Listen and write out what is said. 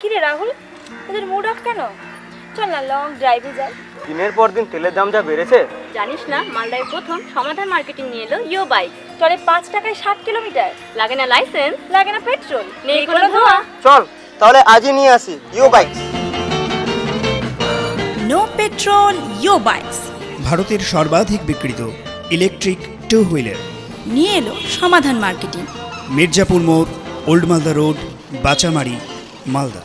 কিরে রাহুল তোদের mood of কেন? চল না লং ড্রাইভে যাই। দিনের পর দিন তেলের দাম যা বেড়েছে। জানিস না মালদায় প্রথম সমাধান মার্কেটিং নিয়ে এলো ইও বাইক চলে পাঁচ টাকায় ষাট কিলোমিটার লাগে না লাইসেন্স লাগে না পেট্রোল নেই কোনো ধোঁয়া। চল তাহলে আজই নিয়ে আসি you bike no petrol Yo Bikes ভারতের সর্বাধিক বিক্রিত ইলেকট্রিক টু হুইলার নিয়ে এলো সমাধান মার্কেটিং মির্জাপুর মোড় ওল্ড মালদা রোড বাচামারি। মালদা